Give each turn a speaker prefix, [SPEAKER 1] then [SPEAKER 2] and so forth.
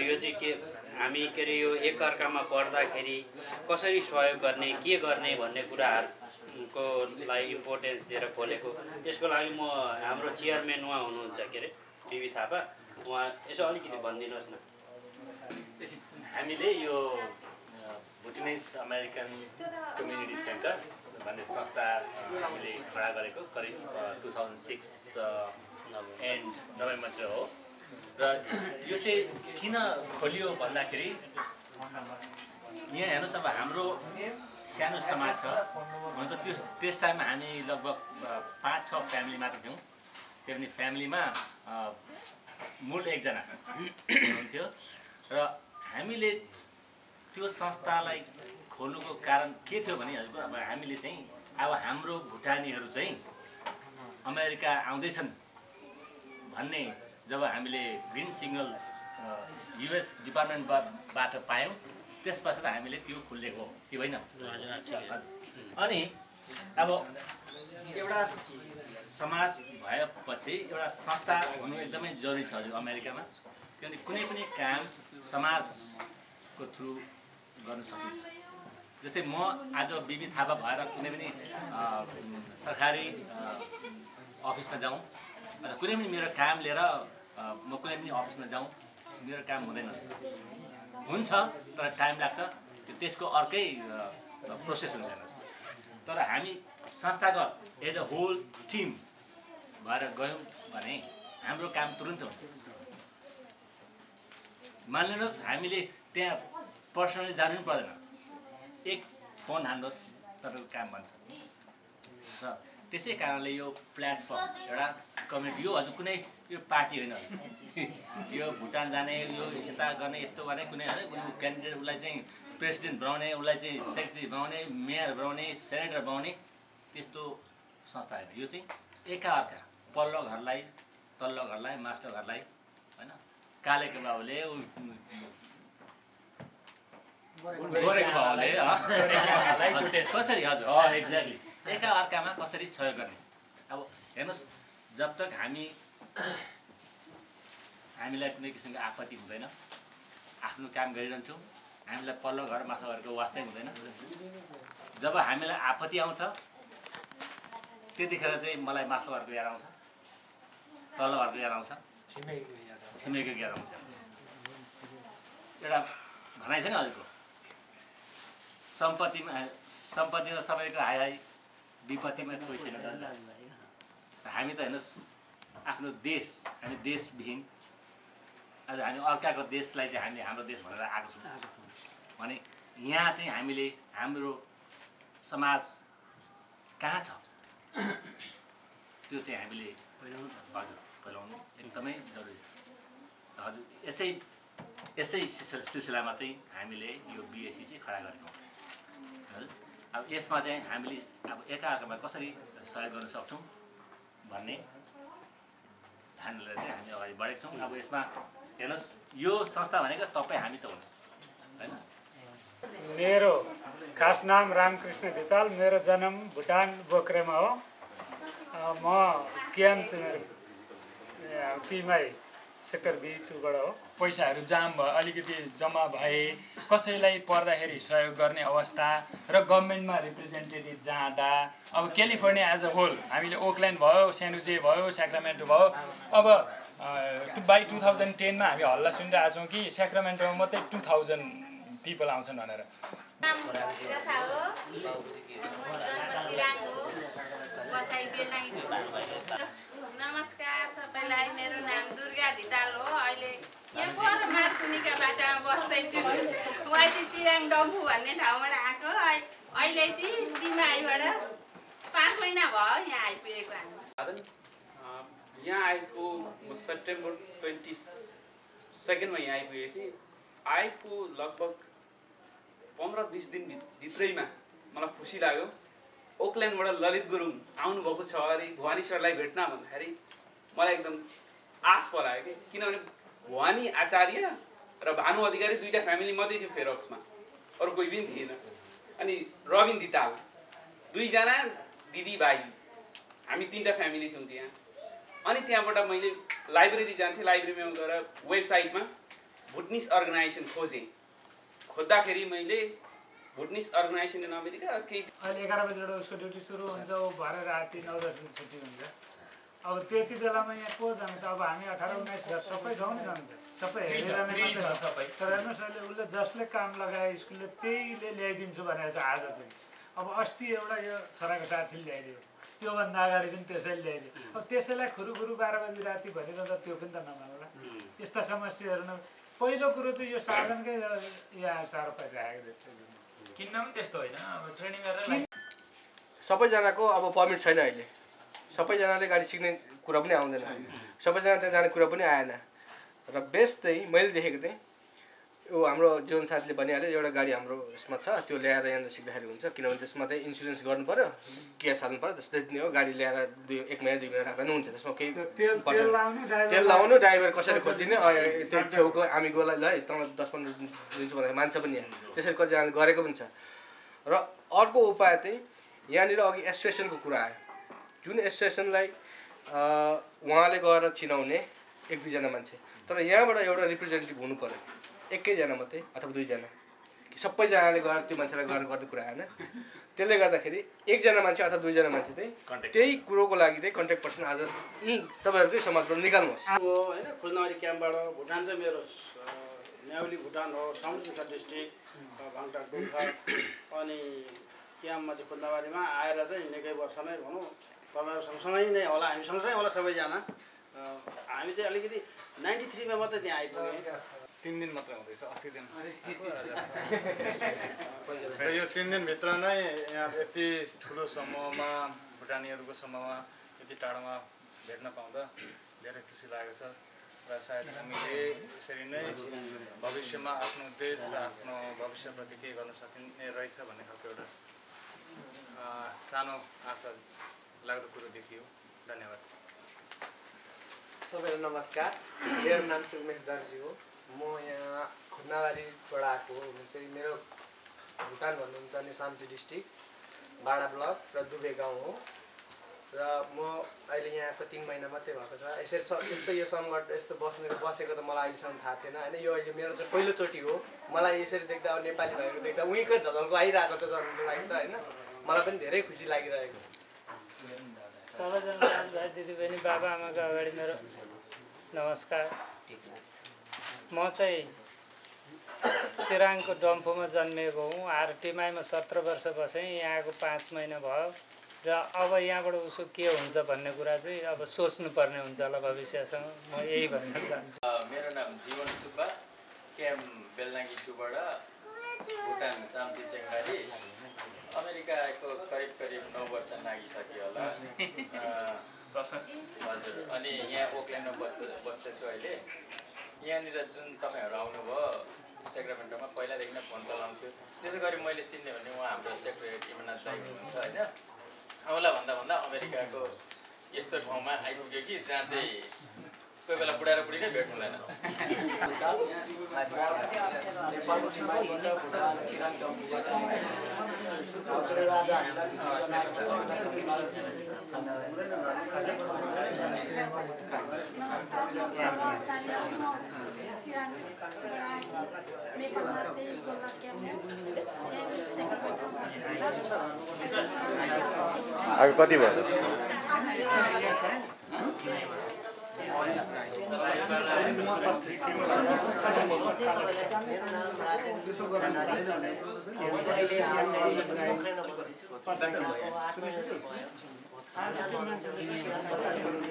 [SPEAKER 1] यो चाहिँ के हामी के अरे यो एकअर्कामा पढ्दाखेरि कसरी सहयोग गर्ने के गर्ने भन्ने कुराहरूको लागि इम्पोर्टेन्स दिएर खोलेको। त्यसको लागि म हाम्रो चेयरम्यान उहाँ हुनुहुन्छ के अरे टिभी थापा उहाँ यसो अलिकति भनिदिनुहोस् न।
[SPEAKER 2] हामीले यो भुटनिज अमेरिकन कम्युनिटी सेन्टर भन्ने संस्था हामीले खडा गरेको करिब टु थाउजन्ड सिक्स एन्ड नोभेम्बरतिर हो। र यो चाहिँ किन खोलियो भन्दाखेरि यहाँ हेर्नुहोस् अब हाम्रो सानो समाज छ। हुन त त्यो त्यस टाइममा हामी लगभग पाँच छ फ्यामिली मात्र थियौँ। त्यो पनि फ्यामिलीमा मूल एकजना हुनुहुन्थ्यो। र हामीले त्यो संस्थालाई खोल्नुको कारण के थियो भने हजुरको अब हामीले चाहिँ अब हाम्रो भुटानीहरू चाहिँ अमेरिका आउँदैछन् भन्ने जब हामीले ग्रिन सिग्नल युएस डिपार्टमेन्टबाट पायौँ त्यस पश्चात हामीले त्यो खोलेको हो कि होइन। अनि अब एउटा समाज भएपछि एउटा संस्था हुनु एकदमै जरुरी छ हजुर अमेरिकामा किनभने कुनै पनि काम समाजको थ्रु गर्न सकिन्छ जस्तै म आज बिबी थापा भएर कुनै पनि सरकारी अफिसमा जाउँ र कुनै पनि मेरो काम लिएर म कुनै पनि अफिसमा जाउँ मेरो काम हुँदैन। हुन्छ तर टाइम लाग्छ त्यो त्यसको अर्कै प्रोसेस हुन्छ तर हामी संस्थागत एज अ होल टिम भएर गयौँ भने हाम्रो काम तुरुन्त हुन्छ। मानिलिनुहोस् हामीले त्यहाँ पर्सनली जानु पनि पर्दैन। एक फोन हान्नुहोस् तपाईँको काम भन्छ र त्यसै कारणले यो प्लेटफर्म एउटा कम्युनिटी यो हजुर कुनै यो पार्टी होइन। यो भुटान जाने यो यता गर्ने यस्तो गर्ने कुनै क्यान्डिडेट उसलाई चाहिँ प्रेसिडेन्ट बनाउने उसलाई चाहिँ सेक्रेटरी बनाउने मेयर बनाउने सेनेटर बनाउने त्यस्तो संस्था होइन। यो चाहिँ एकाअर्का पल्लो घरलाई तल्लो घरलाई मास्टर घरलाई होइन कालेको बाबुले गोरेको बाबुले कसरी? हजुर। एक्ज्याक्टली एका अर्कामा कसरी सहयोग गर्ने? अब हेर्नुहोस् जब तक हामी हामीलाई कुनै किसिमको आपत्ति हुँदैन। आफ्नो काम गरिरहन्छौँ। हामीलाई पल्लो घर माथिल्लो घरको वास्तै हुँदैन। जब हामीलाई आपत्ति आउँछ त्यतिखेर चाहिँ मलाई माथिल्लो घरको याद आउँछ। तल्लो घरको याद आउँछ। छिमेकीको याद आउँछ। एउटा भनाइ छ नि हजुरको? सम्पत्तिमा सम्पत्तिमा सबैको हाई हाई विपत्तिमा कोही छैन। हामी त हेर्नुहोस् आफ्नो देश हामी देशविहीन। आज हामी अर्काको देशलाई चाहिँ हामीले हाम्रो देश भनेर आएको छौँ। भने यहाँ चाहिँ हामीले हाम्रो समाज कहाँ छ? त्यो चाहिँ हामीले हजुर फैलाउनु एकदमै जरुरी छ। हजुर यसै यसै सिलसिला सिलसिलामा चाहिँ हामीले यो बिएससी चाहिँ खडा गरेको हजुर अब यसमा चाहिँ हामीले अब एकाअर्कामा कसरी सहयोग गर्न सक्छौँ भन्ने लिएर चाहिँ हामी अगाडि बढेको छौँ। अब यसमा हेर्नुहोस् यो संस्था भनेको तपाईँ हामी त हुन्। होइन?
[SPEAKER 3] मेरो खास नाम रामकृष्ण धिताल मेरो जन्म भुटान बोक्रेमा हो। म केएम चाहिँ सेक्टर बी टूबाट हो।
[SPEAKER 4] पैसाहरू जाम भयो अलिकति जम्मा भए कसैलाई पर्दाखेरि सहयोग गर्ने अवस्था र गभर्मेन्टमा रिप्रेजेन्टेटिभ जाँदा अब क्यालिफोर्निया एज अ होल हामीले ओकल्यान्ड भयो सेनुजे भयो सेक्रामेन्टो भयो। अब बाई टु थाउजन्ड टेनमा हामी हल्ला सुनिरहेको छौँ कि सेक्रामेन्टोमा मात्रै टु थाउजन्ड पिपल आउँछन् भनेर।
[SPEAKER 5] नमस्कार सबैलाई मेरो नाम दुर्गा धिताल हो अहिले यहाँ पर मार्कुनिका बाटामा बस्दैछु। उहाँ चाहिँ चिराङ डम्फु भन्ने ठाउँबाट आएको। अहि- अहिले चाहिँ टिमाईबाट पाँच महिना भयो यहाँ आइपुगेको हामी
[SPEAKER 6] यहाँ आएको म सेप्टेम्बर ट्वेन्टी सेकेन्डमा यहाँ आइपुगेको थिएँ। आएको लगभग पन्ध्र बिस दिन भित- भित्रैमा मलाई खुसी लाग्यो। ओकल्यान्डबाट ललित गुरुङ आउनुभएको छ अरे भवानी सरलाई भेट्न भन्दाखेरि मलाई एकदम आश पलायो कि किनभने भवानी आचार्य र भानु अधिकारी दुईवटा फ्यामिली मात्रै थियो फेरोक्समा अरू कोही पनि थिएन। अनि रविन दिताल दुईजना दिदी भाइ हामी तिनवटा फ्यामिली थियौँ त्यहाँ। अनि त्यहाँबाट मैले लाइब्रेरी जान्थेँ लाइब्रेरीमा गएर वेबसाइटमा भुटनिस अर्गनाइजेसन खोजेँ। खोज्दाखेरि मैले भुटनिस अर्गनाइजेसन इन अमेरिका केही
[SPEAKER 3] अहिले एघार बजीबाट उसको ड्युटी सुरु हुन्छ ऊ भरे राति नौ दस बजी छुट्टी हुन्छ। अब त्यति बेलामा यहाँ को जाने त? अब हामी अठार उन्नाइस घर सबै छौँ नि जानु त सबै। तर हेर्नुहोस् अहिले उसले जसले काम लगाए स्कुलले त्यहीले ल्याइदिन्छु भनेर चाहिँ आज चाहिँ। अब अस्ति एउटा यो छोराको साथीले ल्याइदियो। त्योभन्दा अगाडि पनि त्यसैले ल्याइदियो। अब त्यसैलाई खुरु खुरु बाह्र बजी राति भनिरहँदा त्यो पनि त नमान्ला। यस्ता समस्याहरू न पहिलो कुरो चाहिँ यो साधनकै यहाँ साह्रो परिरहेको देख्छु
[SPEAKER 4] किन्न पनि त्यस्तो होइन। अब ट्रेनिङ गरेर
[SPEAKER 7] सबैजनाको अब पर्मिट छैन अहिले। सबैजनाले गाडी सिक्ने कुरा पनि आउँदैन। सबैजना त्यहाँ जाने कुरा पनि आएन। र बेस्ट चाहिँ मैले देखेको चाहिँ यो हाम्रो जीवन साथीले भनिहाल्यो एउटा गाडी हाम्रो यसमा छ त्यो ल्याएर यहाँनिर सिक्दाखेरि हुन्छ किनभने त्यसमा चाहिँ इन्सुरेन्स गर्नु पऱ्यो ग्यास हाल्नु पऱ्यो त्यस्तै नै हो गाडी ल्याएर दुई एक महिना दुई महिना राख्दा पनि हुन्छ त्यसमा केही
[SPEAKER 3] तेल। लाउनु
[SPEAKER 7] ड्राइभर कसरी खोजिदिने त्यो छेउको हामी गोलाई ल है तँलाई दस पन्ध्र दिन्छु भनेर मान्छ पनि यहाँ। त्यसरी कतिजना गरेको पनि छ। र अर्को उपाय चाहिँ यहाँनिर अघि एसोसिएसनको कुरा आयो। जुन एसोसिएसनलाई उहाँले गएर चिनाउने एक दुईजना मान्छे। तर यहाँबाट एउटा रिप्रेजेन्टेटिभ हुनु पऱ्यो एकैजना मात्रै अथवा दुईजना। सबैजनाले गएर त्यो मान्छेलाई गएर गर्ने कुरा आएन त्यसले गर्दाखेरि एकजना मान्छे अथवा दुईजना मान्छे चाहिँ. त्यही कुरोको लागि चाहिँ कन्ट्याक्ट पर्सन आज तपाईँहरूकै समाजबाट निकाल्नुहोस्।
[SPEAKER 8] हो होइन खुल्नावारी क्याम्पबाट भुटान चाहिँ मेरो न्याउली भुटान हो साउथ डिस्ट्रिक्ट भाङटाक डुल्खा। अनि क्याम्पमा चाहिँ खुल्नावारीमा आएर चाहिँ निकै वर्ष नै भनौँ तपाईँहरू सँगसँगै नै होला हामी सँगसँगै होला सबैजना। हामी चाहिँ अलिकति नाइन्टी थ्रीमा मात्रै त्यहाँ आइपुग्यौँ
[SPEAKER 9] तिन दिन मात्रै हुँदैछ अस्ति दिन। र यो तिन दिनभित्र नै यहाँ यति ठुलो समूहमा भुटानीहरूको समूहमा यति टाढोमा भेट्न पाउँदा धेरै खुसी लागेको छ र सायद हामीले यसरी नै भविष्यमा आफ्नो देश र आफ्नो भविष्यप्रति केही गर्न सकिने रहेछ भन्ने खालको एउटा सानो आशा लाग्दो कुरो देखियो। धन्यवाद।
[SPEAKER 10] सबैलाई नमस्कार। मेरो नाम चाहिँ उमेश दर्जी हो। म यहाँ खुद्नाबारीबाट आएको हो हुनु चाहिँ मेरो भुटान भन्नुहुन्छ अनि साम्ची डिस्ट्रिक्ट बाडा ब्लक र दुबे गाउँ हो। र म अहिले यहाँको तिन महिना मात्रै भएको छ। यसरी स यस्तो यो सङ्कट यस्तो बस्ने बसेको त मलाई अहिलेसम्म थाहा थिएन। होइन यो अहिले मेरो चाहिँ पहिलोचोटि हो। मलाई यसरी देख्दा अब नेपाली भएको देख्दा उहीँको झलको आइरहेको छ जन्मको लागि त होइन? मलाई पनि धेरै खुसी लागिरहेको।
[SPEAKER 11] सबैजना दिदीबहिनी बाबा आमाको अगाडि मेरो नमस्कार। म चाहिँ चिराङको डम्फुमा जन्मिएको हुँ। आरटिमाईमा सत्र वर्ष बसेँ। यहाँको पाँच महिना भयो। र अब यहाँबाट उसो के हुन्छ भन्ने कुरा चाहिँ अब सोच्नुपर्ने हुन्छ होला भविष्यसँग। म यही भन्न चाहन्छु।
[SPEAKER 2] मेरो नाम जीवन सुब्बा। क्याम बेलनाङ्गी टूबाट भुटान साम्ची सेङमारी अमेरिका आएको करिब करिब नौ वर्ष नागिसक्यो होला। अ, हजुर। अनि यहाँ ओक्ल्यान्डमा बस्दै बस्दैछु अहिले। यहाँनिर जुन तपाईँहरू आउनुभयो सेक्रामेन्टोमा पहिलादेखि नै फोन चलाउँथ्यो। त्यसै गरी मैले चिन्ने भने उहाँ हाम्रो सेक्रेटरी इमनाथ दाई हुनुहुन्छ होइन? आउला भन्दा भन्दा अमेरिकाको यस्तो ठाउँमा आइपुग्यो कि जहाँ चाहिँ कोही बेला बुढा र बुढी नै भेट हुँदैन।
[SPEAKER 9] अब कति भयो?
[SPEAKER 10] भयो